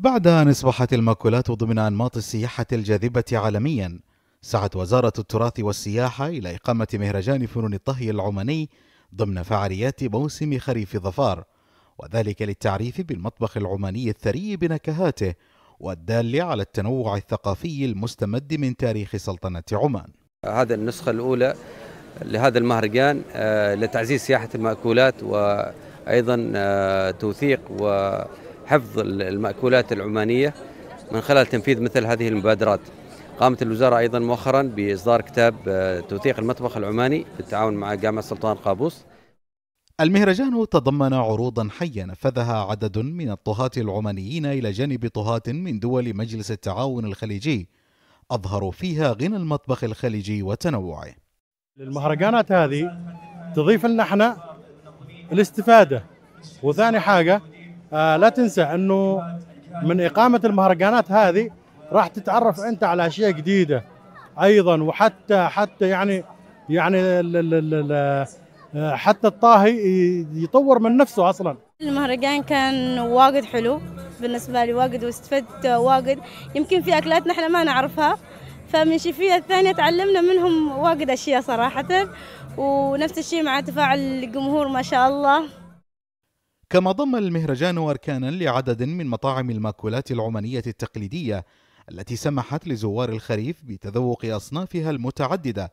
بعد أن أصبحت المأكولات ضمن أنماط السياحة الجاذبة عالميا سعت وزارة التراث والسياحة إلى إقامة مهرجان فنون الطهي العماني ضمن فعاليات موسم خريف ظفار وذلك للتعريف بالمطبخ العماني الثري بنكهاته والدال على التنوع الثقافي المستمد من تاريخ سلطنة عمان. هذا النسخة الأولى لهذا المهرجان آه، لتعزيز سياحة المأكولات وأيضا آه، توثيق وحفظ المأكولات العمانية من خلال تنفيذ مثل هذه المبادرات. قامت الوزارة أيضا مؤخرا بإصدار كتاب آه، توثيق المطبخ العماني بالتعاون مع جامعة سلطان قابوس. المهرجان تضمن عروضا حية نفذها عدد من الطهاة العمانيين إلى جانب طهاة من دول مجلس التعاون الخليجي. أظهروا فيها غنى المطبخ الخليجي وتنوعه. المهرجانات هذه تضيف لنا إحنا الاستفادة وثاني حاجة لا تنسى أنه من إقامة المهرجانات هذه راح تتعرف أنت على أشياء جديدة أيضا وحتى حتى يعني يعني ال حتى الطاهي يطور من نفسه أصلا. المهرجان كان واجد حلو بالنسبة لي واجد واستفدت واجد. يمكن في أكلات نحن ما نعرفها فمن شفية الثانية تعلمنا منهم واجد أشياء صراحة. ونفس الشيء مع تفاعل الجمهور ما شاء الله. كما ضم المهرجان أركانا لعدد من مطاعم المأكولات العمانية التقليدية التي سمحت لزوار الخريف بتذوق أصنافها المتعددة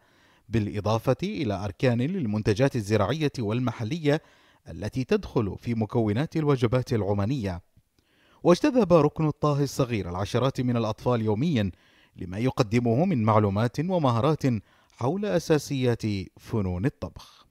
بالإضافة إلى أركان للمنتجات الزراعية والمحلية التي تدخل في مكونات الوجبات العمانية. واجتذب ركن الطاهي الصغير العشرات من الأطفال يوميا لما يقدمه من معلومات ومهارات حول أساسيات فنون الطبخ.